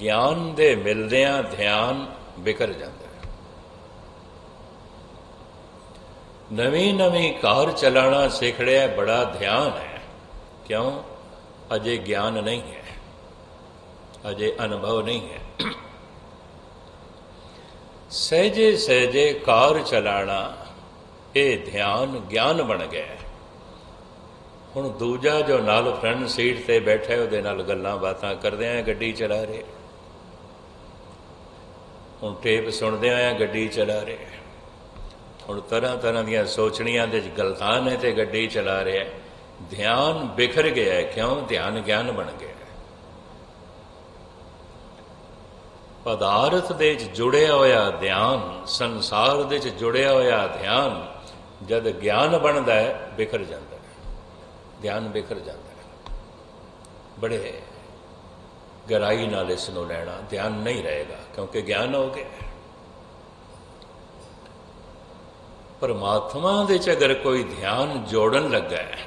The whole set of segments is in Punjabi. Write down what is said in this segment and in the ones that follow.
ਗਿਆਨ ਦੇ ਮਿਲਦਿਆਂ ਧਿਆਨ ਵਿਕਰ ਜਾਂਦਾ ਹੈ। ਨਵੀਂ ਨਵੀਂ ਕਾਰ ਚਲਾਣਾ ਸਿੱਖ ਰਿਹਾ ਬੜਾ ਧਿਆਨ ਹੈ। ਕਿਉਂ? ਅਜੇ ਗਿਆਨ ਨਹੀਂ ਹੈ। ਅਜੇ ਅਨੁਭਵ ਨਹੀਂ ਹੈ। ਸਹਜੇ ਸਹਜੇ ਕਾਰ ਚਲਾਣਾ, ਇਹ ਧਿਆਨ ਗਿਆਨ ਬਣ ਗਿਆ ਹੁਣ ਦੂਜਾ ਜੋ ਨਾਲ ਫਰੰਟ ਸੀਟ ਤੇ ਬੈਠਾ ਉਹਦੇ ਨਾਲ ਗੱਲਾਂ ਬਾਤਾਂ ਕਰਦੇ ਆਂ, ਗੱਡੀ ਚਲਾ ਰਹੇ ਹੁਣ ਟੇਪ ਸੁਣਦੇ ਆਂ, ਗੱਡੀ ਚਲਾ ਰਹੇ ਹੁਣ ਤਰ੍ਹਾਂ ਤਰ੍ਹਾਂ ਦੀਆਂ ਸੋਚਣੀਆਂ ਦੇ ਗਲਤਾਂ ਨੇ ਤੇ ਗੱਡੀ ਚਲਾ ਰਿਹਾ ਧਿਆਨ ਬਿਖਰ ਗਿਆ ਕਿਉਂ? ਧਿਆਨ ਗਿਆਨ ਬਣ ਗਿਆ ਪਦਾਰਥ ਦੇ ਵਿੱਚ ਜੁੜਿਆ ਹੋਇਆ ਧਿਆਨ, ਸੰਸਾਰ ਦੇ ਵਿੱਚ ਜੁੜਿਆ ਹੋਇਆ ਧਿਆਨ, ਜਦ ਗਿਆਨ ਬਣਦਾ ਹੈ, ਬਿਖਰ ਜਾਂਦਾ ਧਿਆਨ ਬਿਖਰ ਜਾਂਦਾ ਹੈ। ਬੜੇ ਗਹਿਰਾਈ ਨਾਲ ਇਸ ਨੂੰ ਲੈਣਾ ਧਿਆਨ ਨਹੀਂ ਰਹੇਗਾ, ਕਿਉਂਕਿ ਗਿਆਨ ਹੋ ਗਿਆ। ਪਰਮਾਤਮਾ ਦੇ ਚ ਅਗਰ ਕੋਈ ਧਿਆਨ ਜੋੜਨ ਲੱਗਾ ਹੈ,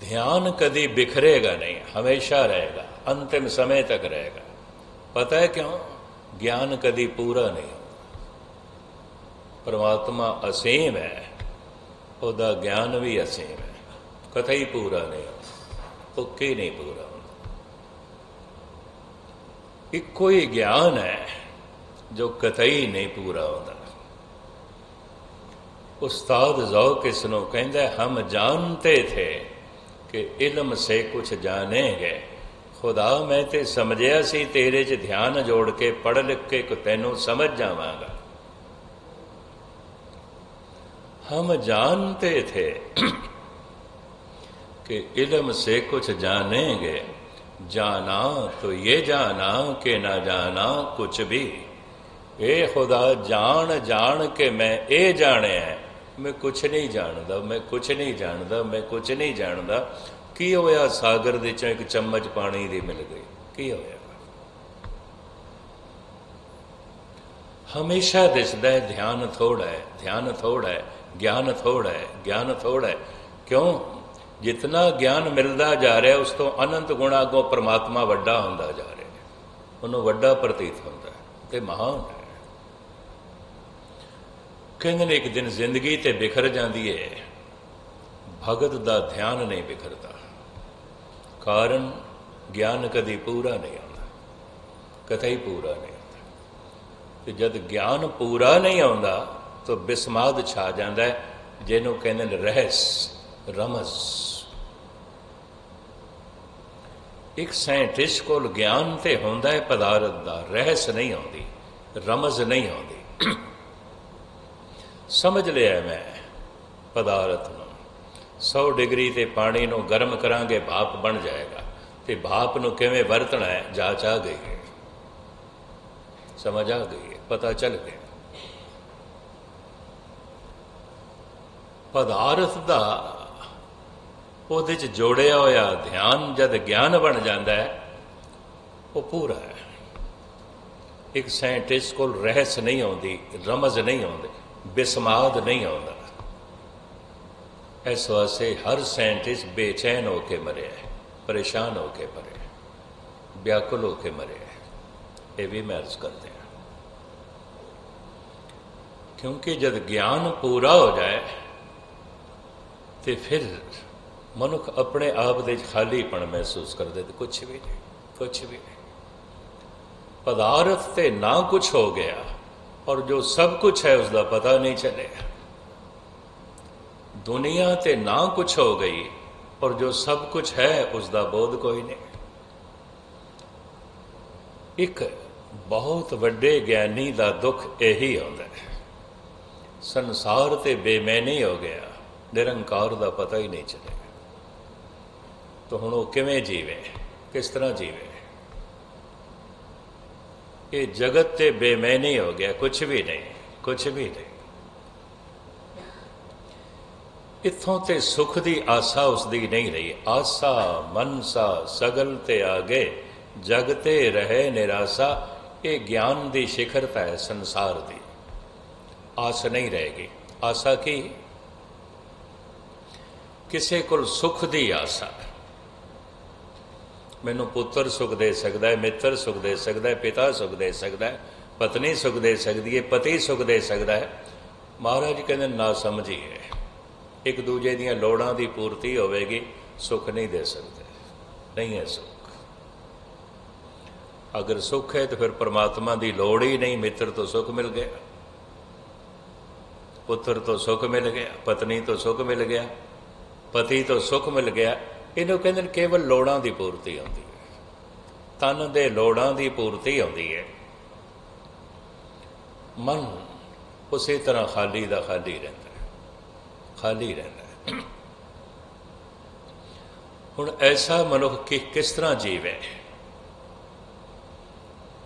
ਧਿਆਨ ਕਦੀ ਬਿਖਰੇਗਾ ਨਹੀਂ, ਹਮੇਸ਼ਾ ਰਹੇਗਾ, ਅੰਤਿਮ ਸਮੇਂ ਤੱਕ ਰਹੇਗਾ। ਪਤਾ ਹੈ ਕਿਉਂ? ਗਿਆਨ ਕਦੀ ਪੂਰਾ ਨਹੀਂ। ਪਰਮਾਤਮਾ ਅਸੀਮ ਹੈ। ਉਹਦਾ ਗਿਆਨ ਵੀ ਅਸੀਮ ਹੈ ਕਥਈ ਪੂਰਾ ਨਹੀਂ ਉਹ ਕੀ ਨਹੀਂ ਪੂਰਾ। ਇੱਕੋ ਹੀ ਗਿਆਨ ਹੈ, ਜੋ ਕਤਈ ਨਹੀਂ ਪੂਰਾ ਹੁੰਦਾ। ਉਸਤਾਦ ਜ਼ੌਕ ਇਸ ਨੂੰ ਕਹਿੰਦਾ, ਹਮ ਜਾਣਤੇ ਥੇ ਕਿ ਇਲਮ ਸੇ ਕੁਛ ਜਾਣेगे ਖੁਦਾ, ਮੈਂ ਤੇ ਸਮਝਿਆ ਸੀ, ਤੇਰੇ 'ਚ ਧਿਆਨ ਜੋੜ ਕੇ ਪੜ ਲਿਖ ਕੇ ਕੋ ਤੈਨੂੰ ਸਮਝ ਜਾਵਾਂਗਾ। हम जानते थे कि इल्म से कुछ जानेंगे जाना तो ये जाना कि ना जाना कुछ भी ਇਹ ਖੁਦਾ ਜਾਣ ਜਾਣ ਕੇ ਮੈਂ ਇਹ ਜਾਣਿਆ ਮੈਂ ਕੁਛ ਨਹੀਂ ਜਾਣਦਾ ਮੈਂ ਕੁਛ ਨਹੀਂ ਜਾਣਦਾ ਮੈਂ ਕੁਛ ਨਹੀਂ ਜਾਣਦਾ ਕੀ ਹੋਇਆ ਸਾਗਰ ਦੇ ਚੋਂ ਇੱਕ ਚਮਚ ਪਾਣੀ ਦੀ ਮਿਲ ਗਈ ਕੀ ਹੋਇਆ ਹਮੇਸ਼ਾ ਦਿਸਦਾ ਹੈ ਧਿਆਨ ਥੋੜਾ ਹੈ ਧਿਆਨ ਥੋੜਾ ਹੈ ਗਿਆਨ ਥੋੜਾ ਹੈ, ਗਿਆਨ ਥੋੜਾ ਹੈ। ਕਿਉਂ? ਜਿਤਨਾ ਗਿਆਨ ਮਿਲਦਾ ਜਾ ਰਿਹਾ, ਉਸ ਤੋਂ ਅਨੰਤ ਗੁਣਾ ਅੱਗੋਂ ਪ੍ਰਮਾਤਮਾ ਵੱਡਾ ਹੁੰਦਾ ਜਾ ਰਿਹਾ ਉਹਨੂੰ ਵੱਡਾ ਪ੍ਰਤੀਤ ਹੁੰਦਾ ਤੇ ਮਹਾਨ ਹੈ। ਕਹਿੰਦੇ ਨੇ, ਇੱਕ ਦਿਨ ਜ਼ਿੰਦਗੀ ਤੇ ਬਿਖਰ ਜਾਂਦੀ ਹੈ। ਭਗਤ ਦਾ ਧਿਆਨ ਨਹੀਂ ਬਿਖਰਦਾ। ਕਾਰਨ ਗਿਆਨ ਕਦੀ ਪੂਰਾ ਨਹੀਂ ਆਉਂਦਾ। ਕਥਈ ਪੂਰਾ ਨਹੀਂ ਆਉਂਦਾ। ਤੇ ਜਦ ਗਿਆਨ ਪੂਰਾ ਨਹੀਂ ਆਉਂਦਾ ਤੋਂ ਬਿਸਮਾਦ ਛਾ ਜਾਂਦਾ ਹੈ, ਜਿਹਨੂੰ ਕਹਿੰਦੇ ਨੇ ਰਹਿਸ, ਰਮਜ਼। ਇੱਕ ਸਾਇੰਟਿਸਟ ਕੋਲ ਗਿਆਨ ਤੇ ਹੁੰਦਾ ਹੈ, ਪਦਾਰਥ ਦਾ ਰਹਿਸ ਨਹੀਂ ਆਉਂਦੀ, ਰਮਜ਼ ਨਹੀਂ ਆਉਂਦੀ। ਸਮਝ ਲਿਆ ਮੈਂ ਪਦਾਰਥ ਨੂੰ। 100 ਡਿਗਰੀ ਤੇ ਪਾਣੀ ਨੂੰ ਗਰਮ ਕਰਾਂਗੇ, ਭਾਪ ਬਣ ਜਾਏਗਾ। ਤੇ ਭਾਪ ਨੂੰ ਕਿਵੇਂ ਵਰਤਣਾ ਹੈ, ਜਾਂਚ ਆ ਗਈ ਹੈ। ਸਮਝ ਆ ਗਈ ਹੈ, ਪਤਾ ਚੱਲ ਗਿਆ। ਪਦਾਰਥ ਦਾ, ਉਹਦੇ ਚ ਜੋੜਿਆ ਹੋਇਆ ਧਿਆਨ ਜਦ ਗਿਆਨ ਬਣ ਜਾਂਦਾ ਹੈ, ਉਹ ਪੂਰਾ ਹੈ। ਇੱਕ ਸਾਇੰਟਿਸਟ ਕੋਲ ਰਹਿਸ ਨਹੀਂ ਆਉਂਦੀ, ਰਮਜ਼ ਨਹੀਂ ਆਉਂਦੀ, ਬਿਸਮਾਦ ਨਹੀਂ ਆਉਂਦਾ। ਇਸ ਵਾਸਤੇ ਹਰ ਸਾਇੰਟਿਸਟ ਬੇਚੈਨ ਹੋ ਕੇ ਮਰਿਆ ਹੈ, ਪਰੇਸ਼ਾਨ ਹੋ ਕੇ ਮਰਿਆ ਵਿਆਕੁਲ ਹੋ ਕੇ ਮਰਿਆ ਇਹ ਵੀ ਮੈਂ ਅਰਜ਼ ਕਰਦੇ ਹਾਂ। ਕਿਉਂਕਿ ਜਦ ਗਿਆਨ ਪੂਰਾ ਹੋ ਜਾਏ ਤੇ ਫਿਰ ਮਨੁੱਖ ਆਪਣੇ ਆਪ ਦੇ ਖਾਲੀਪਣ ਮਹਿਸੂਸ ਕਰਦੇ ਤੇ ਕੁਝ ਵੀ ਨਹੀਂ ਕੁਝ ਵੀ ਨਹੀਂ। ਪਦਾਰਥ ਤੇ ਨਾ ਕੁਝ ਹੋ ਗਿਆ ਔਰ ਜੋ ਸਭ ਕੁਝ ਹੈ ਉਸ ਦਾ ਪਤਾ ਨਹੀਂ ਚੱਲਿਆ। ਦੁਨੀਆ ਤੇ ਨਾ ਕੁਝ ਹੋ ਗਈ ਔਰ ਜੋ ਸਭ ਕੁਝ ਹੈ ਉਸ ਦਾ ਬੋਧ ਕੋਈ ਨਹੀਂ। ਇੱਕ ਬਹੁਤ ਵੱਡੇ ਗਿਆਨੀ ਦਾ ਦੁੱਖ ਇਹੀ ਹੁੰਦਾ ਹੈ। ਸੰਸਾਰ ਤੇ ਬੇਮੈਨੀ ਹੋ ਗਿਆ। ਨਿਰੰਕਾਰ ਦਾ ਪਤਾ ਹੀ ਨਹੀਂ ਚੱਲਿਆ। ਤਾਂ ਹੁਣ ਉਹ ਕਿਵੇਂ ਜੀਵੇ? ਕਿਸ ਤਰ੍ਹਾਂ ਜੀਵੇ? ਇਹ ਜਗਤ ਤੇ ਬੇਮੈਨੀ ਹੋ ਗਿਆ ਕੁਝ ਵੀ ਨਹੀਂ ਕੁਝ ਵੀ ਨਹੀਂ। ਇਥੋਂ ਤੇ ਸੁਖ ਦੀ ਆਸਾ ਉਸ ਦੀ ਨਹੀਂ ਰਹੀ। ਆਸਾ, ਮਨਸਾ, ਸਗਲ ਤੇ ਆਗੇ ਜਗ ਤੇ ਰਹੇ ਨਿਰਾਸਾ, ਇਹ ਗਿਆਨ ਦੀ ਸਿਖਰਤਾ ਹੈ ਸੰਸਾਰ ਦੀ। ਆਸ ਨਹੀਂ ਰਹੇਗੀ। ਆਸਾ ਕੀ? ਕਿਸੇ ਕੋਲ ਸੁਖ ਦੀ ਆਸਾ ਮੈਨੂੰ ਪੁੱਤਰ ਸੁਖ ਦੇ ਸਕਦਾ ਹੈ, ਮਿੱਤਰ ਸੁਖ ਦੇ ਸਕਦਾ ਹੈ, ਪਿਤਾ ਸੁਖ ਦੇ ਸਕਦਾ ਹੈ, ਪਤਨੀ ਸੁਖ ਦੇ ਸਕਦੀ ਹੈ, ਪਤੀ ਸੁਖ ਦੇ ਸਕਦਾ ਹੈ। ਮਹਾਰਾਜ ਕਹਿੰਦੇ, ਨਾ ਸਮਝੀਏ। ਇੱਕ ਦੂਜੇ ਦੀਆਂ ਲੋੜਾਂ ਦੀ ਪੂਰਤੀ ਹੋਵੇਗੀ, ਸੁਖ ਨਹੀਂ ਦੇ ਸਕਦੇ। ਨਹੀਂ ਹੈ ਸੁਖ। ਅਗਰ ਸੁਖ ਹੈ ਤਾਂ ਫਿਰ ਪ੍ਰਮਾਤਮਾ ਦੀ ਲੋੜ ਹੀ ਨਹੀਂ, ਮਿੱਤਰ ਤੋਂ ਸੁਖ ਮਿਲ ਗਿਆ। ਪੁੱਤਰ ਤੋਂ ਸੁਖ ਮਿਲ ਗਿਆ, ਪਤਨੀ ਤੋਂ ਸੁਖ ਮਿਲ ਗਿਆ। ਪਤੀ ਤੋਂ ਸੁਖ ਮਿਲ ਗਿਆ, ਇਹਨੂੰ ਕਹਿੰਦੇ ਨੇ ਕੇਵਲ ਲੋੜਾਂ ਦੀ ਪੂਰਤੀ ਆਉਂਦੀ ਹੈ। ਤਨ ਦੇ ਲੋੜਾਂ ਦੀ ਪੂਰਤੀ ਆਉਂਦੀ ਹੈ। ਮਨ ਉਸੇ ਤਰ੍ਹਾਂ ਖਾਲੀ ਦਾ ਖਾਲੀ ਰਹਿੰਦਾ ਹੈ। ਖਾਲੀ ਰਹਿੰਦਾ ਹੈ। ਹੁਣ ਐਸਾ ਮਨੁੱਖ ਕਿ ਕਿਸ ਤਰ੍ਹਾਂ ਜੀਵੇ?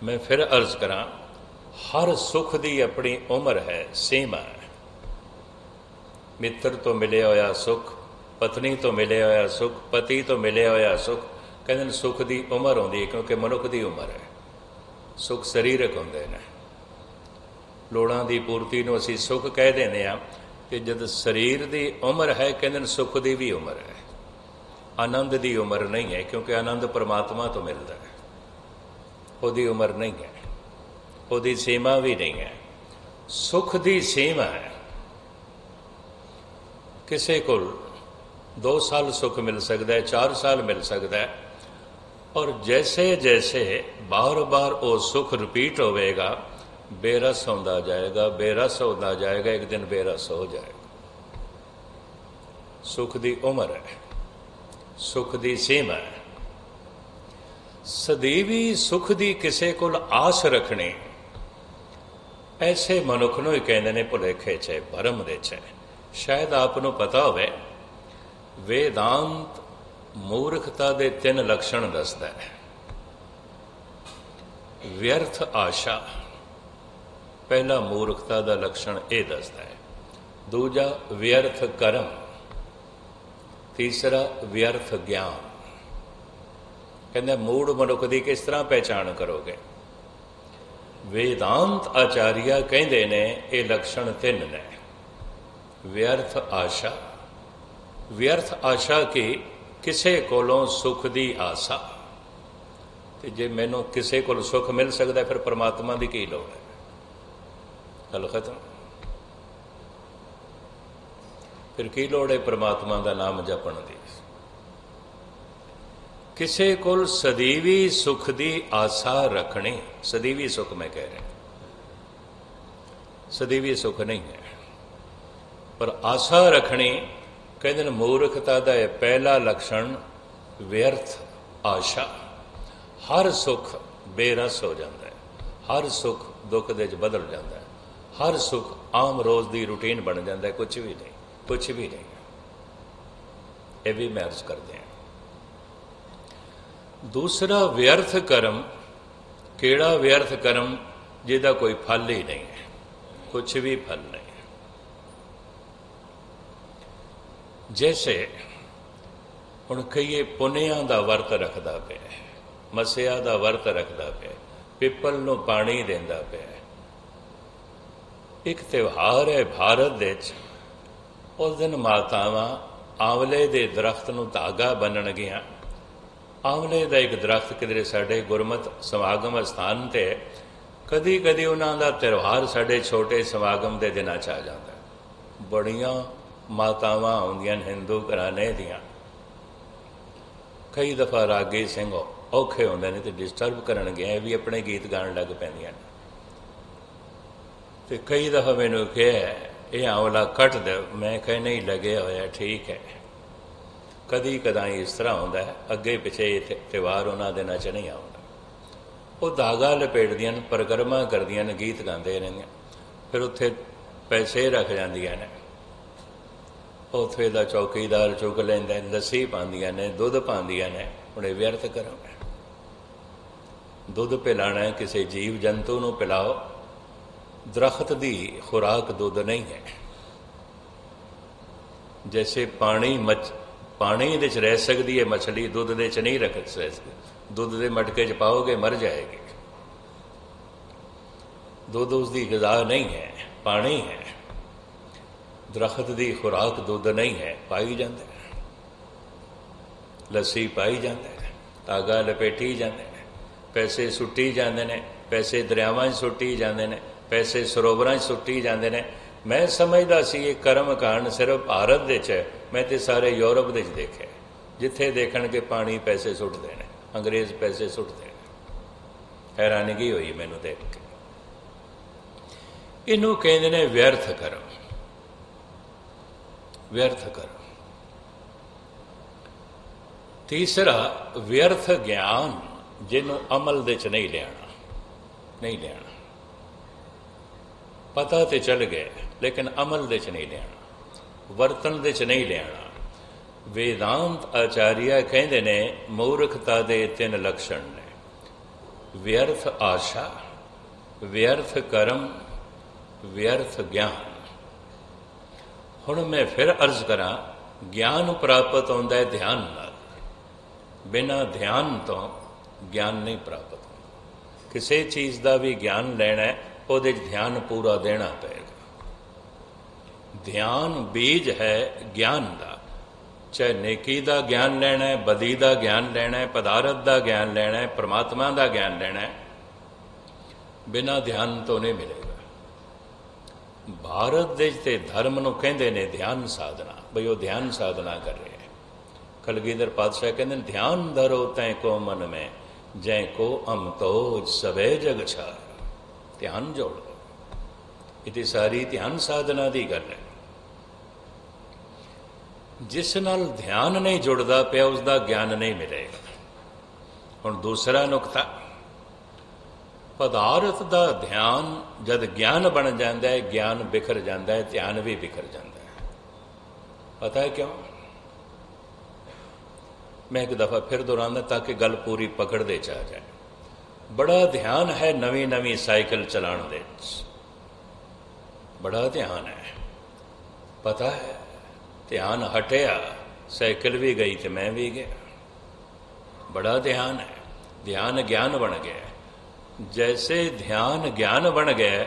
ਮੈਂ ਫਿਰ ਅਰਜ਼ ਕਰਾਂ, ਹਰ ਸੁਖ ਦੀ ਆਪਣੀ ਉਮਰ ਹੈ, ਸੀਮਾ ਹੈ। ਮਿੱਤਰ ਤੋਂ ਮਿਲਿਆ ਹੋਇਆ ਸੁਖ ਪਤਨੀ ਤੋਂ ਮਿਲਿਆ ਹੋਇਆ ਸੁਖ, ਪਤੀ ਤੋਂ ਮਿਲਿਆ ਹੋਇਆ ਸੁਖ। ਕਹਿੰਦੇ ਨੇ ਸੁਖ ਦੀ ਉਮਰ ਹੁੰਦੀ ਹੈ ਕਿਉਂਕਿ ਮਨੁੱਖ ਦੀ ਉਮਰ ਹੈ। ਸੁਖ ਸਰੀਰਕ ਹੁੰਦੇ ਨੇ। ਲੋੜਾਂ ਦੀ ਪੂਰਤੀ ਨੂੰ ਅਸੀਂ ਸੁਖ ਕਹਿ ਦਿੰਦੇ ਆ ਕਿ ਜਦ ਸਰੀਰ ਦੀ ਉਮਰ ਹੈ, ਕਹਿੰਦੇ ਨੇ ਸੁਖ ਦੀ ਵੀ ਉਮਰ ਹੈ। ਆਨੰਦ ਦੀ ਉਮਰ ਨਹੀਂ ਹੈ ਕਿਉਂਕਿ ਆਨੰਦ ਪਰਮਾਤਮਾ ਤੋਂ ਮਿਲਦਾ ਹੈ। ਉਹਦੀ ਉਮਰ ਨਹੀਂ ਹੈ। ਉਹਦੀ ਸੀਮਾ ਵੀ ਨਹੀਂ ਹੈ। ਸੁਖ ਦੀ ਸੀਮਾ ਹੈ। ਕਿਸੇ ਕੋਲ 2 ਸਾਲ ਸੁਖ ਮਿਲ ਸਕਦਾ ਹੈ 4 ਸਾਲ ਮਿਲ ਸਕਦਾ ਹੈ ਔਰ ਜੈਸੇ ਜੈਸੇ ਬਾਰ-ਬਾਰ ਉਹ ਸੁਖ ਰਿਪੀਟ ਹੋਵੇਗਾ ਬੇਰਸ ਹੁੰਦਾ ਜਾਏਗਾ ਬੇਰਸ ਹੁੰਦਾ ਜਾਏਗਾ ਇੱਕ ਦਿਨ ਬੇਰਸ ਹੋ ਜਾਏਗਾ ਸੁਖ ਦੀ ਉਮਰ ਹੈ ਸੁਖ ਦੀ ਸੀਮਾ ਹੈ ਸਦੀਵੀ ਸੁਖ ਦੀ ਕਿਸੇ ਕੋਲ ਆਸ ਰੱਖਣੀ ਐਸੇ ਮਨੁੱਖ ਨੂੰ ਹੀ ਕਹਿੰਦੇ ਨੇ ਭੁਲੇਖੇ 'ਚ ਭਰਮ ਦੇ 'ਚ ਸ਼ਾਇਦ ਆਪ ਨੂੰ ਪਤਾ ਹੋਵੇ ਵੇਦਾਂਤ ਮੂਰਖਤਾ ਦੇ ਤਿੰਨ ਲੱਛਣ ਦੱਸਦਾ ਹੈ। ਵਿਅਰਥ ਆਸ਼ਾ, ਪਹਿਲਾ ਮੂਰਖਤਾ ਦਾ ਲੱਛਣ ਇਹ ਦੱਸਦਾ ਹੈ। ਦੂਜਾ ਵਿਅਰਥ ਕਰਮ, ਤੀਸਰਾ ਵਿਅਰਥ ਗਿਆਨ। ਕਹਿੰਦਾ ਮੂੜ ਮਨੁੱਖ ਦੀ ਕਿਸ ਤਰ੍ਹਾਂ ਪਹਿਚਾਣ ਕਰੋਗੇ? ਵੇਦਾਂਤ ਆਚਾਰੀਆ ਕਹਿੰਦੇ ਨੇ, ਇਹ ਲੱਛਣ ਤਿੰਨ ਨੇ। ਵਿਅਰਥ ਆਸ਼ਾ ਵਿਅਰਥ ਆਸ਼ਾ ਕਿ ਕਿਸੇ ਕੋਲੋਂ ਸੁਖ ਦੀ ਆਸਾ। ਤੇ ਜੇ ਮੈਨੂੰ ਕਿਸੇ ਕੋਲ ਸੁਖ ਮਿਲ ਸਕਦਾ, ਫਿਰ ਪ੍ਰਮਾਤਮਾ ਦੀ ਕੀ ਲੋੜ ਹੈ? ਗੱਲ ਖਤਮ। ਫਿਰ ਕੀ ਲੋੜ ਹੈ ਪ੍ਰਮਾਤਮਾ ਦਾ ਨਾਮ ਜਪਣ ਦੀ? ਕਿਸੇ ਕੋਲ ਸਦੀਵੀ ਸੁਖ ਦੀ ਆਸਾ ਰੱਖਣੀ, ਸਦੀਵੀ ਸੁਖ ਮੈਂ ਕਹਿ ਰਿਹਾ। ਸਦੀਵੀ ਸੁਖ ਨਹੀਂ ਹੈ। ਪਰ ਆਸਾ ਰੱਖਣੀ ਕਹਿੰਦੇ ਨੇ, ਮੂਰਖਤਾ ਦਾ ਇਹ ਪਹਿਲਾ ਲੱਛਣ ਵਿਅਰਥ ਆਸ਼ਾ। ਹਰ ਸੁਖ ਬੇਰਸ ਹੋ ਜਾਂਦਾ ਹੈ। ਹਰ ਸੁਖ ਦੁੱਖ ਦੇ ਵਿੱਚ ਬਦਲ ਜਾਂਦਾ ਹੈ। ਹਰ ਸੁਖ ਆਮ ਰੋਜ਼ ਦੀ ਰੁਟੀਨ ਬਣ ਜਾਂਦਾ ਹੈ। ਕੁਝ ਵੀ ਨਹੀਂ ਕੁਝ ਵੀ ਨਹੀਂ। ਇਹ ਵੀ ਮੈਂ ਅਰਜ਼ ਕਰਦੇ ਹਾਂ। ਦੂਸਰਾ ਵਿਅਰਥ ਕਰਮ, ਕਿਹੜਾ ਵਿਅਰਥ ਕਰਮ, ਜਿਹਦਾ ਕੋਈ ਫਲ ਹੀ ਨਹੀਂ ਹੈ। ਕੁਝ ਵੀ ਫਲ ਨਹੀਂ। ਜੈਸੇ ਹੁਣ ਕਈਏ ਪੁੰਨਿਆਂ ਦਾ ਵਰਤ ਰੱਖਦਾ ਪਿਆ ਮਸਿਆ ਦਾ ਵਰਤ ਰੱਖਦਾ ਪਿਆ ਪਿੱਪਲ ਨੂੰ ਪਾਣੀ ਦਿੰਦਾ ਪਿਆ ਇੱਕ ਤਿਉਹਾਰ ਹੈ ਭਾਰਤ ਦੇ ਵਿੱਚ ਉਸ ਦਿਨ ਮਾਤਾਵਾਂ ਆਵਲੇ ਦੇ ਦਰਖਤ ਨੂੰ ਧਾਗਾ ਬੰਨਣ ਗਿਆ ਆਵਲੇ ਦਾ ਇੱਕ ਦਰਖਤ ਕਿਧਰੇ ਸਾਡੇ ਗੁਰਮਤ ਸਮਾਗਮ ਸਥਾਨ ਤੇ ਕਦੀ ਕਦੀ ਉਹਨਾਂ ਦਾ ਤਿਉਹਾਰ ਸਾਡੇ ਛੋਟੇ ਸਮਾਗਮ ਦੇ ਦਿਨਾਂ ਚ ਆ ਜਾਂਦਾ ਬੜੀਆਂ ਮਾਤਾਵਾਂ ਆਉਂਦੀਆਂ ਹਿੰਦੂ ਘਰਾਣੇ ਦੀਆਂ। ਕਈ ਦਫਾ ਰਾਗੀ ਸਿੰਘ ਔਖੇ ਹੁੰਦੇ ਨੇ ਤੇ ਡਿਸਟਰਬ ਕਰਨ ਗਏ ਵੀ ਆਪਣੇ ਗੀਤ ਗਾਣ ਲੱਗ ਪੈਂਦੀਆਂ ਨੇ। ਤੇ ਕਈ ਦਫਾ ਮੈਨੂੰ ਕਿਹਾ, ਇਹ ਆਵਲਾ ਕੱਟ ਦੇ। ਮੈਂ ਕਹੇ, ਨਹੀਂ, ਲੱਗਿਆ ਹੋਇਆ, ਠੀਕ ਹੈ। ਕਦੀ ਕਦਾਈ ਇਸ ਤਰ੍ਹਾਂ ਹੁੰਦਾ ਹੈ, ਅੱਗੇ ਪਿਛੇ ਤਿਵਾਰ ਉਹਨਾਂ ਦੇ ਨਾਲ ਚ ਨਹੀਂ ਆਉਂਦਾ। ਉਹ ਧਾਗਾ ਲਪੇਟਦੀਆਂ ਨੇ ਪ੍ਰਕਰਮਾ ਕਰਦੀਆਂ ਨੇ, ਗੀਤ ਗਾਉਂਦੇ ਰਹਿੰਦੀਆਂ ਫਿਰ ਉੱਥੇ ਪੈਸੇ ਰੱਖ ਜਾਂਦੀਆਂ ਨੇ। ਉਥੇ ਦਾ ਚੌਕੀਦਾਰ ਚੁੱਕ ਲੈਂਦਾ, ਲੱਸੀ ਪਾਉਂਦੀਆਂ ਨੇ, ਦੁੱਧ ਪਾਉਂਦੀਆਂ ਨੇ, ਉਹਨੇ ਵਿਅਰਥ ਕਰਾਂਗੇ ਦੁੱਧ ਪਿਲਾਣਾ ਕਿਸੇ ਜੀਵ ਜੰਤੂ ਨੂੰ ਪਿਲਾਓ। ਦਰਖਤ ਦੀ ਖੁਰਾਕ ਦੁੱਧ ਨਹੀਂ ਹੈ। ਜੈਸੇ ਪਾਣੀ ਮਚ ਪਾਣੀ ਦੇ ਵਿੱਚ ਰਹਿ ਸਕਦੀ ਹੈ ਮਛਲੀ, ਦੁੱਧ ਦੇ ਵਿੱਚ ਨਹੀਂ ਰੱਖ ਸਕਦੀ। ਦੁੱਧ ਦੇ ਮਟਕੇ 'ਚ ਪਾਓਗੇ, ਮਰ ਜਾਏਗੀ। ਦੁੱਧ ਉਸ ਦੀ ਗਿਜ਼ਾ ਨਹੀਂ ਹੈ, ਪਾਣੀ ਹੈ। ਦਰਖਤ ਦੀ ਖੁਰਾਕ ਦੁੱਧ ਨਹੀਂ ਹੈ, ਪਾਈ ਜਾਂਦਾ ਲੱਸੀ ਪਾਈ ਜਾਂਦਾ ਹੈ, ਧਾਗਾ ਲਪੇਟੀ ਜਾਂਦੇ ਨੇ ਪੈਸੇ ਸੁੱਟੀ ਜਾਂਦੇ ਨੇ, ਪੈਸੇ ਦਰਿਆਵਾਂ 'ਚ ਸੁੱਟੀ ਜਾਂਦੇ ਨੇ, ਪੈਸੇ ਸਰੋਵਰਾਂ 'ਚ ਸੁੱਟੀ ਜਾਂਦੇ ਨੇ। ਮੈਂ ਸਮਝਦਾ ਸੀ ਇਹ ਕਰਮ ਕਾਂਡ ਸਿਰਫ ਭਾਰਤ ਦੇ 'ਚ ਹੈ, ਮੈਂ ਤੇ ਸਾਰੇ ਯੂਰਪ ਦੇ 'ਚ ਦੇਖਿਆ ਜਿੱਥੇ ਦੇਖਣਗੇ ਪਾਣੀ ਪੈਸੇ ਸੁੱਟਦੇ ਨੇ, ਅੰਗਰੇਜ਼ ਪੈਸੇ ਸੁੱਟਦੇ ਨੇ। ਹੈਰਾਨਗੀ ਹੋਈ ਮੈਨੂੰ ਦੇਖ ਕੇ। ਇਹਨੂੰ ਕਹਿੰਦੇ ਨੇ ਵਿਅਰਥ ਕਰਮ। ਵਿਅਰਥ ਕਰਮ ਤੀਸਰਾ ਵਿਅਰਥ ਗਿਆਨ ਜਿਹਨੂੰ ਅਮਲ ਦੇ ਚ ਨਹੀਂ ਲਿਆਣਾ ਨਹੀਂ ਲਿਆਣਾ ਪਤਾ ਤੇ ਚੱਲ ਗਏ ਲੇਕਿਨ ਅਮਲ ਦੇ ਚ ਨਹੀਂ ਲੈਣਾ ਵਰਤਨ ਦੇ ਚ ਨਹੀਂ ਲਿਆਣਾ ਵੇਦਾਂਤ ਆਚਾਰੀਆ ਕਹਿੰਦੇ ਨੇ ਮੂਰਖਤਾ ਦੇ ਤਿੰਨ ਲਕਸ਼ਣ ਨੇ ਵਿਅਰਥ ਆਸ਼ਾ ਵਿਅਰਥ ਕਰਮ ਵਿਅਰਥ ਗਿਆਨ ਹੁਣ ਮੈਂ ਫਿਰ ਅਰਜ਼ ਕਰਾਂ, ਗਿਆਨ ਪ੍ਰਾਪਤ ਹੁੰਦਾ ਹੈ ਧਿਆਨ ਨਾਲ। ਬਿਨਾ ਧਿਆਨ ਤੋਂ ਗਿਆਨ ਨਹੀਂ ਪ੍ਰਾਪਤ ਹੁੰਦਾ। ਕਿਸੇ ਚੀਜ਼ ਦਾ ਵੀ ਗਿਆਨ ਲੈਣਾ ਹੈ, ਉਹਦੇ 'ਚ ਧਿਆਨ ਪੂਰਾ ਦੇਣਾ ਪਏਗਾ। ਧਿਆਨ ਬੀਜ ਹੈ ਗਿਆਨ ਦਾ। ਚਾਹੇ ਨੇਕੀ ਦਾ ਗਿਆਨ ਲੈਣਾ ਹੈ, ਬਦੀ ਦਾ ਗਿਆਨ ਲੈਣਾ ਹੈ, ਪਦਾਰਥ ਦਾ ਗਿਆਨ ਲੈਣਾ ਹੈ, ਪ੍ਰਮਾਤਮਾ ਦਾ ਗਿਆਨ ਲੈਣਾ ਹੈ, ਬਿਨਾ ਧਿਆਨ ਤੋਂ ਨਹੀਂ ਮਿਲੇਗਾ। ਭਾਰਤ ਦੇ ਤੇ ਧਰਮ ਨੂੰ ਕਹਿੰਦੇ ਨੇ ਧਿਆਨ ਸਾਧਨਾ। ਬਈ ਉਹ ਧਿਆਨ ਸਾਧਨਾ ਕਰ ਰਹੇ ਹੈ। ਕਲਗੀਧਰ ਪਾਤਸ਼ਾਹ ਕਹਿੰਦੇ ਨੇ, ਧਿਆਨ ਧਰੋ ਤੈ ਕੋ ਮਨ ਮੈਂ, ਜੈ ਕੋ ਅਮ ਤੋਜ ਸਵੇ ਜਗ ਛਾਰ। ਧਿਆਨ ਜੋੜੋ ਇਹ ਸਾਰੀ ਧਿਆਨ ਸਾਧਨਾ ਦੀ ਗੱਲ ਹੈ। ਜਿਸ ਨਾਲ ਧਿਆਨ ਨਹੀਂ ਜੁੜਦਾ ਪਿਆ ਉਸ ਦਾ ਗਿਆਨ ਨਹੀਂ ਮਿਲੇਗਾ। ਹੁਣ ਦੂਸਰਾ ਨੁਕਤਾ ਪਦਾਰਥ ਦਾ ਧਿਆਨ ਜਦ ਗਿਆਨ ਬਣ ਜਾਂਦਾ ਹੈ, ਗਿਆਨ ਬਿਖਰ ਜਾਂਦਾ ਹੈ, ਧਿਆਨ ਵੀ ਬਿਖਰ ਜਾਂਦਾ ਹੈ। ਪਤਾ ਹੈ ਕਿਉਂ? ਮੈਂ ਇੱਕ ਦਫਾ ਫਿਰ ਦੁਹਰਾਉਂਦਾ ਤਾਂ ਕਿ ਗੱਲ ਪੂਰੀ ਪਕੜ ਦੇ ਚ ਆ ਜਾਏ। ਬੜਾ ਧਿਆਨ ਹੈ ਨਵੀਂ ਨਵੀਂ ਸਾਈਕਲ ਚਲਾਉਣ ਦੇ ਬੜਾ ਧਿਆਨ ਹੈ। ਪਤਾ ਹੈ, ਧਿਆਨ ਹਟਿਆ, ਸਾਈਕਲ ਵੀ ਗਈ ਤੇ ਮੈਂ ਵੀ ਗਿਆ। ਬੜਾ ਧਿਆਨ ਹੈ, ਧਿਆਨ ਗਿਆਨ ਬਣ ਗਿਆ। ਜੈਸੇ ਧਿਆਨ ਗਿਆਨ ਬਣ ਗਿਆ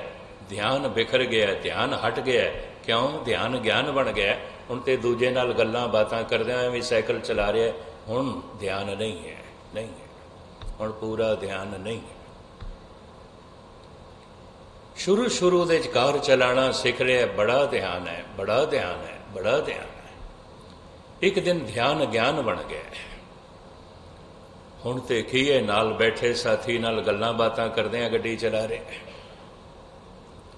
ਧਿਆਨ ਬਿਖਰ ਗਿਆ ਧਿਆਨ ਹਟ ਗਿਆ ਕਿਉਂ ਧਿਆਨ ਗਿਆਨ ਬਣ ਗਿਆ ਹੁਣ ਤੇ ਦੂਜੇ ਨਾਲ ਗੱਲਾਂ ਬਾਤਾਂ ਕਰਦਿਆਂ ਵੀ ਸਾਈਕਲ ਚਲਾ ਰਿਹਾ ਹੁਣ ਧਿਆਨ ਨਹੀਂ ਹੈ ਨਹੀਂ ਹੈ ਹੁਣ ਪੂਰਾ ਧਿਆਨ ਨਹੀਂ ਹੈ ਸ਼ੁਰੂ ਸ਼ੁਰੂ ਦੇ ਕਾਰ ਚਲਾਣਾ ਸਿੱਖ ਰਿਹਾ ਬੜਾ ਧਿਆਨ ਹੈ ਬੜਾ ਧਿਆਨ ਹੈ ਬੜਾ ਧਿਆਨ ਹੈ ਇੱਕ ਦਿਨ ਧਿਆਨ ਗਿਆਨ ਬਣ ਗਿਆ ਹੁਣ ਤੇ ਕੀ ਹੈ ਨਾਲ ਬੈਠੇ ਸਾਥੀ, ਨਾਲ ਗੱਲਾਂ ਬਾਤਾਂ ਕਰਦੇ ਆ ਗੱਡੀ ਚਲਾ ਰਹੇ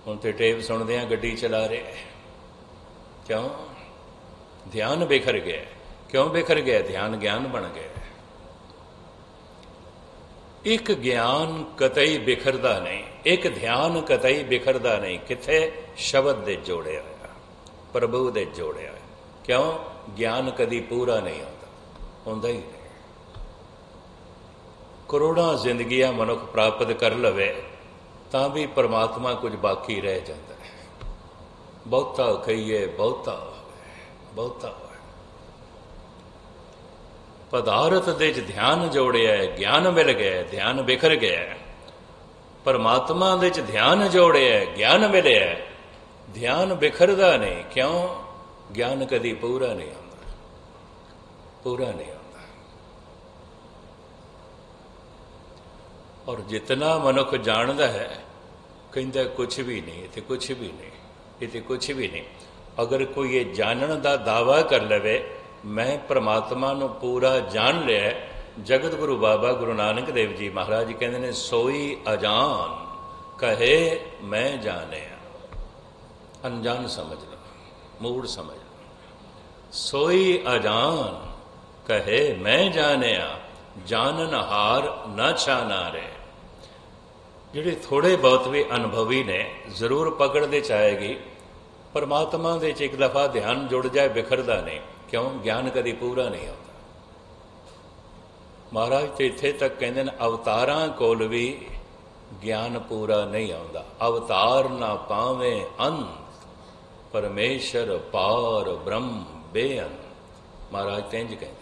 ਹੁਣ ਤੇ ਟੇਪ ਸੁਣਦੇ ਆ ਗੱਡੀ ਚਲਾ ਰਹੇ ਕਿਉਂ? ਧਿਆਨ ਬਿਖਰ ਗਿਆ। ਕਿਉਂ ਬਿਖਰ ਗਿਆ? ਧਿਆਨ ਗਿਆਨ ਬਣ ਗਿਆ। ਇੱਕ ਗਿਆਨ ਕਤਈ ਬਿਖਰਦਾ ਨਹੀਂ, ਇੱਕ ਧਿਆਨ ਕਤਈ ਬਿਖਰਦਾ ਨਹੀਂ, ਕਿੱਥੇ? ਸ਼ਬਦ ਦੇ ਜੋੜਿਆ ਹੋਇਆ ਪ੍ਰਭੂ ਦੇ ਜੋੜਿਆ ਹੋਇਆ ਕਿਉਂ? ਗਿਆਨ ਕਦੀ ਪੂਰਾ ਨਹੀਂ ਹੁੰਦਾ। ਹੁੰਦਾ ਹੀ ਕਰੋੜਾਂ ਜ਼ਿੰਦਗੀਆਂ ਮਨੁੱਖ ਪ੍ਰਾਪਤ ਕਰ ਲਵੇ, ਤਾਂ ਵੀ ਪਰਮਾਤਮਾ ਕੁਝ ਬਾਕੀ ਰਹਿ ਜਾਂਦਾ ਹੈ। ਬਹੁਤਾ ਕਹੀਏ, ਬਹੁਤਾ ਬਹੁਤਾ ਪਦਾਰਥ ਦੇ ਚ ਧਿਆਨ ਜੋੜਿਆ ਹੈ ਗਿਆਨ ਮਿਲ ਗਿਆ, ਧਿਆਨ ਬਿਖਰ ਗਿਆ। ਪਰਮਾਤਮਾ ਦੇ ਚ ਧਿਆਨ ਜੋੜਿਆ, ਗਿਆਨ ਮਿਲਿਆ। ਧਿਆਨ ਬਿਖਰਦਾ ਨਹੀਂ, ਕਿਉਂ? ਗਿਆਨ ਕਦੀ ਪੂਰਾ ਨਹੀਂ ਹੁੰਦਾ। ਪੂਰਾ ਨਹੀਂ ਹੁੰਦਾ ਔਰ ਜਿਤਨਾ ਮਨੁੱਖ ਜਾਣਦਾ ਹੈ, ਕਹਿੰਦਾ ਕੁਝ ਵੀ ਨਹੀਂ ਤੇ ਕੁਝ ਵੀ ਨਹੀਂ ਇਹ ਤੇ ਕੁਝ ਵੀ ਨਹੀਂ। ਅਗਰ ਕੋਈ ਇਹ ਜਾਣਨ ਦਾ ਦਾਵਾ ਕਰ ਲਵੇ, ਮੈਂ ਪ੍ਰਮਾਤਮਾ ਨੂੰ ਪੂਰਾ ਜਾਣ ਲਿਆ, ਜਗਤ ਗੁਰੂ ਬਾਬਾ ਗੁਰੂ ਨਾਨਕ ਦੇਵ ਜੀ ਮਹਾਰਾਜ ਜੀ ਕਹਿੰਦੇ ਨੇ, ਸੋਈ ਅਜਾਨ, ਕਹੇ ਮੈਂ ਜਾਣਿਆ। ਅਣਜਾਣ ਸਮਝ ਲਓ, ਮੂੜ ਸਮਝ ਲਓ। ਸੋਈ ਅਜਾਨ, ਕਹੇ ਮੈਂ ਜਾਣਿਆ। ਜਾਣਨ ਹਾਰ ਨਾ ਛਾਨਾ ਰੇ ਜਿਹੜੇ ਥੋੜੇ ਬਹੁਤ ਵੀ ਅਨੁਭਵੀ ਨੇ, ਜ਼ਰੂਰ ਪਕੜ ਦੇ ਚਾਹੇਗੀ ਪਰਮਾਤਮਾ ਦੇ ਚ ਇੱਕ ਦਫਾ ਧਿਆਨ ਜੁੜ ਜਾਏ, ਵਿਖਰਦਾ ਨਹੀਂ। ਕਿਉਂ? ਗਿਆਨ ਕਦੀ ਪੂਰਾ ਨਹੀਂ ਹੁੰਦਾ। ਮਹਾਰਾਜ ਤੇ ਇੱਥੇ ਤੱਕ ਕਹਿੰਦੇ ਨੇ, ਅਵਤਾਰਾਂ ਕੋਲ ਵੀ ਗਿਆਨ ਪੂਰਾ ਨਹੀਂ ਆਉਂਦਾ। ਅਵਤਾਰ ਨਾ ਪਾਵੇਂ ਅੰਤ, ਪਰਮੇਸ਼ਰ ਪਾਰ ਬ੍ਰਹਮ ਬੇਅੰਤ। ਮਹਾਰਾਜ ਤੈਂਜ ਕਹਿੰਦੇ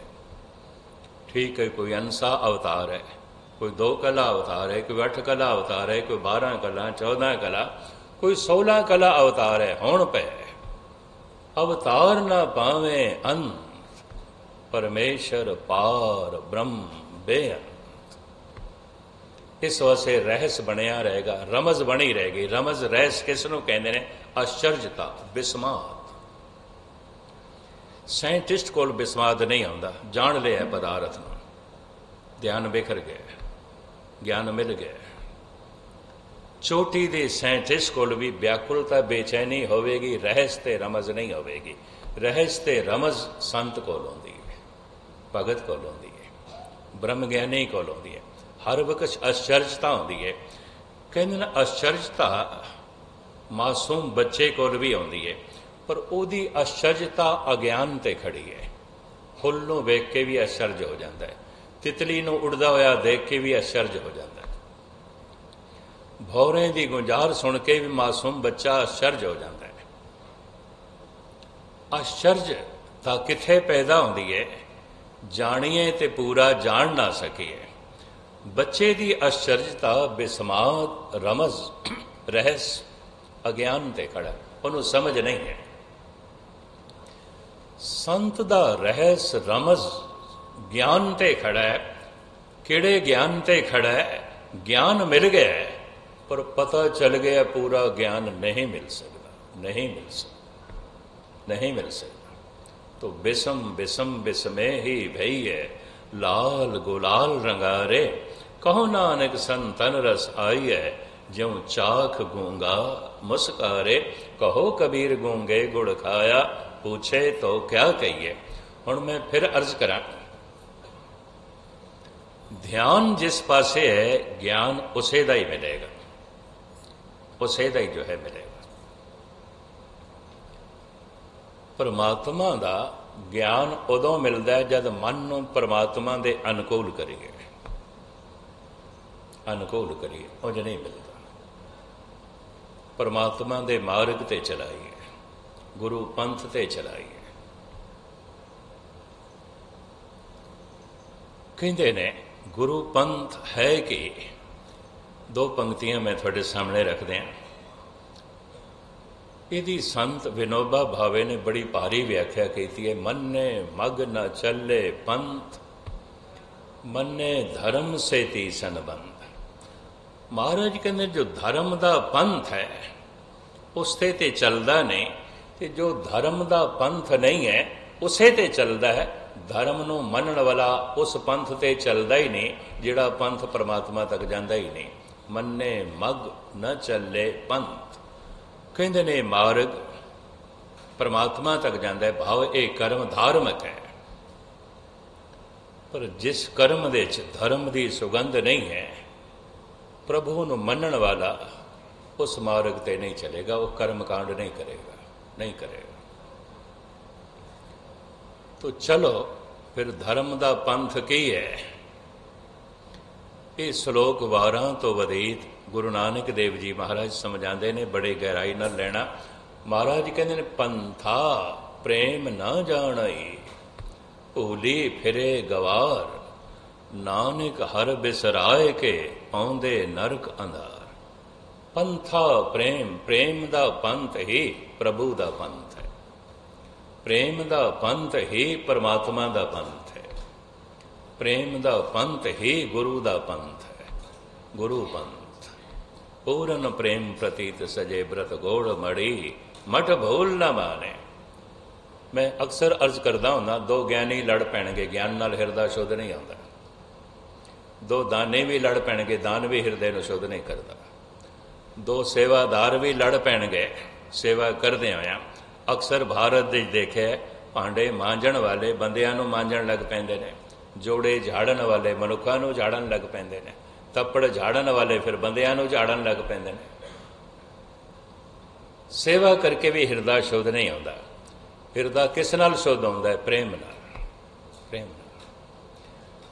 ਠੀਕ ਹੈ, ਕੋਈ ਅੰਸਾ ਅਵਤਾਰ ਹੈ, ਕੋਈ ਦੋ ਕਲਾ ਅਵਤਾਰ ਹੈ, ਕੋਈ ਅੱਠ ਕਲਾ ਅਵਤਾਰ ਹੈ, ਕੋਈ 12 ਕਲਾ 14 ਕਲਾ, ਕੋਈ 16 ਕਲਾ ਅਵਤਾਰ ਹੈ, ਹੁਣ ਪੈ। ਅਵਤਾਰ ਨਾ ਪਾਵੇਂ ਅੰਤ ਪਰਮੇਸ਼ਰ ਪਾਰ ਬ੍ਰਹਮ ਬੇਅੰਤ। ਇਸ ਵਾਸਤੇ ਰਹਿਸ ਬਣਿਆ ਰਹੇਗਾ, ਰਮਜ਼ ਬਣੀ ਰਹੇਗੀ, ਰਮਜ਼, ਰਹਿਸ ਕਿਸ ਨੂੰ ਕਹਿੰਦੇ ਨੇ? ਅਚਰਜਤਾ ਬਿਸਮਾਤ ਸਾਇੰਟਿਸਟ ਕੋਲ ਵਿਸਵਾਦ ਨਹੀਂ ਆਉਂਦਾ। ਜਾਣ ਲਿਆ ਪਦਾਰਥ ਨੂੰ। ਧਿਆਨ ਬਿਖਰ ਗਿਆ। ਗਿਆਨ ਮਿਲ ਗਿਆ। ਚੋਟੀ ਦੇ ਸਾਇੰਟਿਸਟ ਕੋਲ ਵੀ ਵਿਆਕੁਲਤਾ ਬੇਚੈਨੀ ਹੋਵੇਗੀ, ਰਹਿਸ ਤੇ ਰਮਜ਼ ਨਹੀਂ ਹੋਵੇਗੀ। ਰਹਿਸ ਤੇ ਰਮਜ਼ ਸੰਤ ਕੋਲ ਹੁੰਦੀ ਹੈ, ਭਗਤ ਕੋਲ ਹੁੰਦੀ ਹੈ, ਬ੍ਰਹਮ ਗਿਆਨੀ ਕੋਲ ਹੁੰਦੀ ਹੈ। ਹਰ ਵਕਤ ਅਚਰਜਤਾ ਹੁੰਦੀ ਹੈ। ਕਹਿੰਦੇ ਨੇ ਅਚਰਜਤਾ ਮਾਸੂਮ ਬੱਚੇ ਕੋਲ ਵੀ ਆਉਂਦੀ ਹੈ। ਪਰ ਉਹਦੀ ਅਚਰਜਤਾ ਅਗਿਆਨ ਤੇ ਖੜੀ ਹੈ। ਫੁੱਲ ਨੂੰ ਵੇਖ ਕੇ ਵੀ ਅਸਰਜ ਹੋ ਜਾਂਦਾ ਹੈ। ਤਿਤਲੀ ਨੂੰ ਉੜਦਾ ਹੋਇਆ ਦੇਖ ਕੇ ਵੀ ਅਸ਼ਰਜ ਹੋ ਜਾਂਦਾ ਹੈ। ਭੌਰੇ ਦੀ ਗੁੰਜਾਰ ਸੁਣ ਕੇ ਵੀ ਮਾਸੂਮ ਬੱਚਾ ਅਸ਼ਰਜ ਹੋ ਜਾਂਦਾ ਹੈ। ਅਚਰਜ ਤਾਂ ਕਿੱਥੇ ਪੈਦਾ ਹੁੰਦੀ ਹੈ? ਜਾਣੀਏ ਤੇ ਪੂਰਾ ਜਾਣ ਨਾ ਸਕੀਏ। ਬੱਚੇ ਦੀ ਅਚਰਜਤਾ ਬੇਸਮਾਤ, ਰਮਜ਼, ਰਹਿਸ, ਅਗਿਆਨ ਤੇ ਖੜਾ ਉਹਨੂੰ ਸਮਝ ਨਹੀਂ ਹੈ। ਸੰਤ ਦਾ ਰਹਿਸ ਰਮਜ਼ ਗਿਆਨ ਤੇ ਖੜਾ ਹੈ ਕਿਹੜੇ ਗਿਆਨ ਤੇ ਖੜਾ ਹੈ ਗਿਆਨ ਮਿਲ ਗਿਆ ਹੈ, ਪਰ ਪਤਾ ਚੱਲ ਗਿਆ ਪੂਰਾ ਗਿਆਨ ਨਹੀਂ ਮਿਲ ਸਕਦਾ ਨਹੀਂ ਮਿਲ ਸਕਦਾ ਨਹੀਂ ਮਿਲ ਸਕਦਾ तो बिसम बिसम बिसमे ही भई है लाल गुलाल रंगारे कहो नानक संतन रस आई है ज्यों चाख गूंगा मुस्कारे कहो कबीर गूंगे गुड़ खाया पूछे तो क्या कहिए ਹੁਣ ਮੈਂ ਫਿਰ ਅਰਜ਼ ਕਰਾਂ ਧਿਆਨ ਜਿਸ ਪਾਸੇ ਹੈ ਗਿਆਨ ਉਸੇ ਦਾ ਹੀ ਮਿਲੇਗਾ ਉਸੇ ਦਾ ਹੀ ਜੋ ਹੈ ਮਿਲੇਗਾ ਪਰਮਾਤਮਾ ਦਾ ਗਿਆਨ ਉਦੋਂ ਮਿਲਦਾ ਹੈ ਜਦ ਮਨ ਨੂੰ ਪਰਮਾਤਮਾ ਦੇ ਅਨੁਕੂਲ ਕਰੀਏ ਅਨੁਕੂਲ ਕਰੀਏ ਉਹ ਨਹੀਂ ਮਿਲਦਾ ਪਰਮਾਤਮਾ ਦੇ ਮਾਰਗ ਤੇ ਚਲਾਈਏ ਗੁਰੂ ਪੰਥ ਤੇ ਚਲਾਈਏ ਕਹਿੰਦੇ ਨੇ ਗੁਰੂ ਪੰਥ ਹੈ ਕਿ ਦੋ ਪੰਕਤੀਆਂ ਮੈਂ ਤੁਹਾਡੇ ਸਾਹਮਣੇ ਰੱਖਦੇ ਹਾਂ ਇਹਦੀ ਸੰਤ ਵਿਨੋਬਾ ਭਾਵੇ ਨੇ ਬੜੀ ਭਾਰੀ ਵਿਆਖਿਆ ਕੀਤੀ ਹੈ ਮੰਨੇ ਮਗ ਨ ਚੱਲੇ ਪੰਥ ਮੰਨੇ ਧਰਮ ਸੇ ਤੀ ਸੰਬੰਧ ਮਹਾਰਾਜ ਕਹਿੰਦੇ ਜੋ ਧਰਮ ਦਾ ਪੰਥ ਹੈ ਉਸ ਤੇ ਤੇ ਚੱਲਦਾ ਨਹੀਂ ਤੇ ਜੋ ਧਰਮ ਦਾ ਪੰਥ ਨਹੀਂ ਹੈ, ਉਸੇ ਤੇ ਚੱਲਦਾ ਹੈ। ਧਰਮ ਨੂੰ ਮੰਨਣ ਵਾਲਾ ਉਸ ਪੰਥ ਤੇ ਚੱਲਦਾ ਹੀ ਨਹੀਂ, ਜਿਹੜਾ ਪੰਥ ਪਰਮਾਤਮਾ ਤੱਕ ਜਾਂਦਾ ਹੀ ਨਹੀਂ। ਮੰਨੇ ਮਗ ਨ ਚੱਲੇ ਪੰਥ। ਕਹਿੰਦੇ ਨੇ ਮਾਰਗ ਪਰਮਾਤਮਾ ਤੱਕ ਜਾਂਦਾ ਹੈ, ਭਾਵ ਇਹ ਕਰਮ ਧਾਰਮਿਕ ਹੈ। ਪਰ ਜਿਸ ਕਰਮ ਦੇ ਵਿੱਚ ਧਰਮ ਦੀ ਸੁਗੰਧ ਨਹੀਂ ਹੈ, ਪ੍ਰਭੂ ਨੂੰ ਮੰਨਣ ਵਾਲਾ ਉਸ ਮਾਰਗ ਤੇ ਨਹੀਂ ਚਲੇਗਾ, ਉਹ ਕਰਮ ਕਾਂਡ ਨਹੀਂ ਕਰੇਗਾ। ਨਹੀਂ ਕਰੇਗਾ ਤੋ ਚਲੋ, ਫਿਰ ਧਰਮ ਦਾ ਪੰਥ ਕੀ ਹੈ? ਇਹ ਸ਼ਲੋਕ ਵਾਰਾਂ ਤੋਂ ਵਧੇਤ ਗੁਰੂ ਨਾਨਕ ਦੇਵ ਜੀ ਮਹਾਰਾਜ ਸਮਝਾਉਂਦੇ ਨੇ, ਬੜੇ ਗਹਿਰਾਈ ਨਾਲ ਲੈਣਾ। ਮਹਾਰਾਜ ਕਹਿੰਦੇ ਨੇ, ਪੰਥਾ ਪ੍ਰੇਮ ਨਾ ਜਾਣਈ, ਭੂਲੀ ਫਿਰੇ ਗਵਾਰ, ਨਾਨਕ ਹਰ ਬਿਸਰਾਏ ਕੇ, ਆਉਂਦੇ ਨਰਕ ਅੰਧਾਰ। ਪੰਥਾ ਪ੍ਰੇਮ ਪ੍ਰੇਮ ਦਾ ਪੰਥ ਹੀ ਪ੍ਰਭੂ ਦਾ ਪੰਥ ਹੈ। ਪ੍ਰੇਮ ਦਾ ਪੰਥ ਹੀ ਪਰਮਾਤਮਾ ਦਾ ਪੰਥ ਹੈ। ਪ੍ਰੇਮ ਦਾ ਪੰਥ ਹੀ ਗੁਰੂ ਦਾ ਪੰਥ ਹੈ। ਗੁਰੂ ਪੰਥ। ਪੂਰਨ ਪ੍ਰੇਮ ਪ੍ਰਤੀਤ ਸਜੇ ਬ੍ਰਤ ਗੋੜ ਮੜੀ, ਮਠ ਭੂਲ ਨਾ ਮਾਨੇ ਮੈਂ ਅਕਸਰ ਅਰਜ਼ ਕਰਦਾ ਹੁੰਦਾ, ਦੋ ਗਿਆਨੀ ਲੜ ਪੈਣਗੇ, ਗਿਆਨ ਨਾਲ ਹਿਰਦਾ ਸ਼ੁੱਧ ਨਹੀਂ ਆਉਂਦਾ। ਦੋ ਦਾਨੇ ਵੀ ਲੜ ਪੈਣਗੇ, ਦਾਨ ਵੀ ਹਿਰਦੇ ਨੂੰ ਸ਼ੁੱਧ ਨਹੀਂ ਕਰਦਾ। ਦੋ ਸੇਵਾਦਾਰ ਵੀ ਲੜ ਪੈਣਗੇ। ਸੇਵਾ ਕਰਦੇ ਹੋਇਆ ਅਕਸਰ ਭਾਰਤ ਦੇ ਦੇਖਿਆ ਭਾਂਡੇ ਮਾਂਜਣ ਵਾਲੇ ਬੰਦਿਆਂ ਨੂੰ ਮਾਂਜਣ ਲੱਗ ਪੈਂਦੇ ਨੇ। ਜੋੜੇ ਝਾੜਨ ਵਾਲੇ ਮਨੁੱਖਾਂ ਨੂੰ ਝਾੜਨ ਲੱਗ ਪੈਂਦੇ ਨੇ। ਤੱਪੜ ਝਾੜਨ ਵਾਲੇ ਫਿਰ ਬੰਦਿਆਂ ਨੂੰ ਝਾੜਨ ਲੱਗ ਪੈਂਦੇ ਨੇ। ਸੇਵਾ ਕਰਕੇ ਵੀ ਹਿਰਦਾ ਸ਼ੁੱਧ ਨਹੀਂ ਆਉਂਦਾ। ਹਿਰਦਾ ਕਿਸ ਨਾਲ ਸ਼ੁੱਧ ਹੁੰਦਾ ਹੈ? ਪ੍ਰੇਮ ਨਾਲ। ਪ੍ਰੇਮ ਨਾਲ।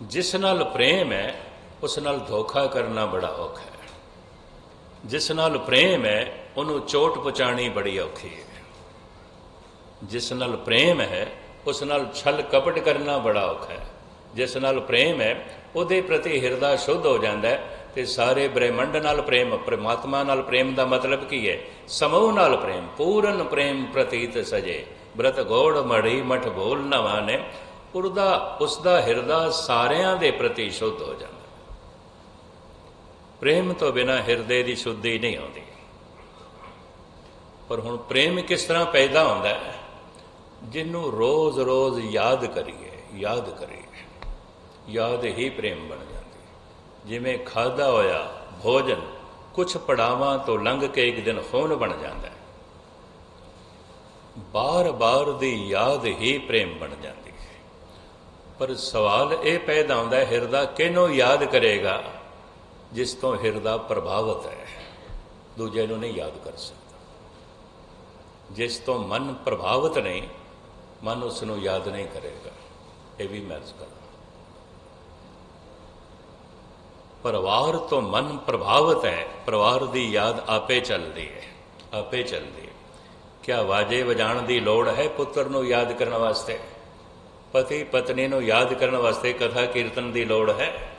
ਜਿਸ ਨਾਲ ਪ੍ਰੇਮ ਹੈ, ਉਸ ਨਾਲ ਧੋਖਾ ਕਰਨਾ ਬੜਾ ਔਖਾ ਜਿਸ ਨਾਲ ਪ੍ਰੇਮ ਹੈ, ਉਹਨੂੰ ਚੋਟ ਪਹੁੰਚਾਣੀ ਬੜੀ ਔਖੀ ਹੈ। ਜਿਸ ਨਾਲ ਪ੍ਰੇਮ ਹੈ, ਉਸ ਨਾਲ ਛਲ ਕਪਟ ਕਰਨਾ ਬੜਾ ਔਖਾ ਹੈ। ਜਿਸ ਨਾਲ ਪ੍ਰੇਮ ਹੈ, ਉਹਦੇ ਪ੍ਰਤੀ ਹਿਰਦਾ ਸ਼ੁੱਧ ਹੋ ਜਾਂਦਾ ਹੈ ਤੇ ਸਾਰੇ ਬ੍ਰਹਿਮੰਡ ਨਾਲ ਪ੍ਰੇਮ, ਪ੍ਰਮਾਤਮਾ ਨਾਲ ਪ੍ਰੇਮ ਦਾ ਮਤਲਬ ਕੀ ਹੈ? ਸਮੂਹ ਨਾਲ ਪ੍ਰੇਮ, ਪੂਰਨ ਪ੍ਰੇਮ ਪ੍ਰਤੀਤ ਸਜੇ। ਬ੍ਰਤ ਗੋੜ ਮੜੀ ਮਠ ਬੋਲ ਨਵਾਨੇ ਉਹਦਾ ਉਸ ਦਾ ਹਿਰਦਾ ਸਾਰਿਆਂ ਦੇ ਪ੍ਰਤੀ ਸ਼ੁੱਧ ਹੋ ਜਾਂਦਾ ਪ੍ਰੇਮ ਤੋਂ ਬਿਨਾ ਹਿਰਦੇ ਦੀ ਸ਼ੁੱਧੀ ਨਹੀਂ ਆਉਂਦੀ। ਪਰ ਹੁਣ ਪ੍ਰੇਮ ਕਿਸ ਤਰ੍ਹਾਂ ਪੈਦਾ ਹੁੰਦਾ ਹੈ? ਜਿਹਨੂੰ ਰੋਜ਼-ਰੋਜ਼ ਯਾਦ ਕਰੀਏ ਯਾਦ ਕਰੀਏ। ਯਾਦ ਹੀ ਪ੍ਰੇਮ ਬਣ ਜਾਂਦੀ। ਜਿਵੇਂ ਖਾਦਾ ਹੋਇਆ ਭੋਜਨ ਕੁਝ ਪੜਾਵਾਂ ਤੋਂ ਲੰਘ ਕੇ ਇੱਕ ਦਿਨ ਖੂਨ ਬਣ ਜਾਂਦਾ ਹੈ। ਬਾਰ-ਬਾਰ ਦੀ ਯਾਦ ਹੀ ਪ੍ਰੇਮ ਬਣ ਜਾਂਦੀ ਹੈ। ਪਰ ਸਵਾਲ ਇਹ ਪੈਦਾ ਹੁੰਦਾ ਹੈ, ਹਿਰਦਾ ਕਿਹਨੂੰ ਯਾਦ ਕਰੇਗਾ? ਜਿਸ ਤੋਂ ਹਿਰਦਾ ਪ੍ਰਭਾਵਿਤ ਹੈ, ਦੂਜੇ ਨੂੰ ਨਹੀਂ ਯਾਦ ਕਰ ਸਕਦਾ। ਜਿਸ ਤੋਂ ਮਨ ਪ੍ਰਭਾਵਿਤ ਨਹੀਂ ਮਨ ਉਸ ਨੂੰ ਯਾਦ ਨਹੀਂ ਕਰੇਗਾ। ਇਹ ਵੀ ਮੈਂ ਕਰਦਾ ਪਰਿਵਾਰ ਤੋਂ ਮਨ ਪ੍ਰਭਾਵਿਤ ਹੈ, ਪਰਿਵਾਰ ਦੀ ਯਾਦ ਆਪੇ ਚੱਲਦੀ ਹੈ, ਆਪੇ ਚੱਲਦੀ ਹੈ। ਕਿਆ ਵਾਜੇ ਵਜਾਣ ਦੀ ਲੋੜ ਹੈ ਪੁੱਤਰ ਨੂੰ ਯਾਦ ਕਰਨ ਵਾਸਤੇ? ਪਤੀ ਪਤਨੀ ਨੂੰ ਯਾਦ ਕਰਨ ਵਾਸਤੇ ਕਥਾ ਕੀਰਤਨ ਦੀ ਲੋੜ ਹੈ?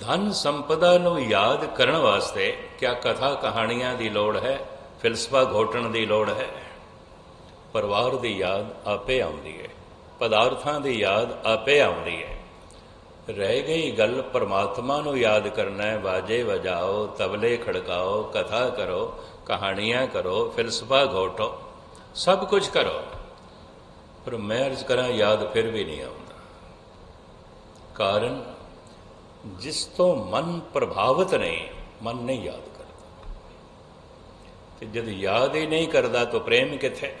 ਧਨ ਸੰਪਦਾ ਨੂੰ ਯਾਦ ਕਰਨ ਵਾਸਤੇ ਕਿਆ ਕਥਾ ਕਹਾਣੀਆਂ ਦੀ ਲੋੜ ਹੈ, ਫਿਲਸਫਾ ਘੋਟਣ ਦੀ ਲੋੜ ਹੈ? ਪਰਿਵਾਰ ਦੀ ਯਾਦ ਆਪੇ ਆਉਂਦੀ ਹੈ, ਪਦਾਰਥਾਂ ਦੀ ਯਾਦ ਆਪੇ ਆਉਂਦੀ ਹੈ। ਰਹਿ ਗਈ ਗੱਲ ਪਰਮਾਤਮਾ ਨੂੰ ਯਾਦ ਕਰਨਾ ਹੈ ਬਾਜੇ ਵਜਾਓ, ਤਬਲੇ ਖੜਕਾਓ, ਕਥਾ ਕਰੋ, ਕਹਾਣੀਆਂ ਕਰੋ, ਫਿਲਸਫਾ ਘੋਟੋ, ਸਭ ਕੁਝ ਕਰੋ। ਪਰ ਮੈਂ ਅਰਜ਼ ਕਰਾਂ, ਯਾਦ ਫਿਰ ਵੀ ਨਹੀਂ ਆਉਂਦਾ। ਕਾਰਨ ਜਿਸ ਤੋਂ ਮਨ ਪ੍ਰਭਾਵਿਤ ਨਹੀਂ ਮਨ ਨਹੀਂ ਯਾਦ ਕਰਦਾ। ਤੇ ਜਦ ਯਾਦ ਹੀ ਨਹੀਂ ਕਰਦਾ ਤਾਂ ਪ੍ਰੇਮ ਕਿੱਥੇ?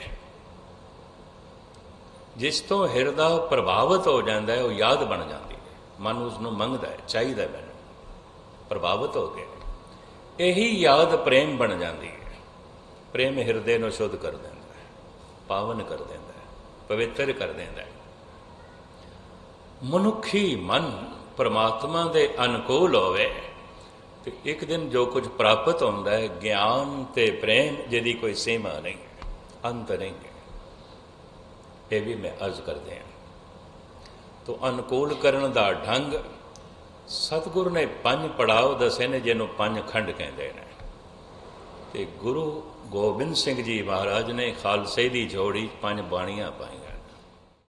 ਜਿਸ ਤੋਂ ਹਿਰਦਾ ਪ੍ਰਭਾਵਿਤ ਹੋ ਜਾਂਦਾ ਹੈ, ਉਹ ਯਾਦ ਬਣ ਜਾਂਦੀ ਹੈ। ਮਨ ਉਸ ਨੂੰ ਮੰਗਦਾ ਹੈ, ਚਾਹੀਦਾ ਮੈਨੂੰ। ਪ੍ਰਭਾਵਿਤ ਹੋ ਗਿਆ ਇਹੀ ਯਾਦ ਪ੍ਰੇਮ ਬਣ ਜਾਂਦੀ ਹੈ। ਪ੍ਰੇਮ ਹਿਰਦੇ ਨੂੰ ਸ਼ੁੱਧ ਕਰ ਦਿੰਦਾ ਹੈ, ਪਾਵਨ ਕਰ ਦਿੰਦਾ ਹੈ, ਪਵਿੱਤਰ ਕਰ ਦਿੰਦਾ ਹੈ। ਮਨੁੱਖੀ ਮਨ ਪਰਮਾਤਮਾ ਦੇ ਅਨੁਕੂਲ ਹੋਵੇ, ਤੇ ਇੱਕ ਦਿਨ ਜੋ ਕੁਝ ਪ੍ਰਾਪਤ ਹੁੰਦਾ ਹੈ, ਗਿਆਨ ਤੇ ਪ੍ਰੇਮ, ਜਿਹਦੀ ਕੋਈ ਸੀਮਾ ਨਹੀਂ, ਅੰਤ ਨਹੀਂ ਇਹ ਵੀ ਮੈਂ ਅਰਜ਼ ਕਰਦੇ ਹਾਂ। ਤੋ ਅਨੁਕੂਲ ਕਰਨ ਦਾ ਢੰਗ ਸਤਿਗੁਰ ਨੇ ਪੰਜ ਪੜਾਅ ਦੱਸੇ ਨੇ, ਜਿਹਨੂੰ ਪੰਜ ਖੰਡ ਕਹਿੰਦੇ ਨੇ। ਤੇ ਗੁਰੂ ਗੋਬਿੰਦ ਸਿੰਘ ਜੀ ਮਹਾਰਾਜ ਨੇ ਖਾਲਸੇ ਦੀ ਜੋੜੀ ਪੰਜ ਬਾਣੀਆਂ ਪਾਈਆਂ।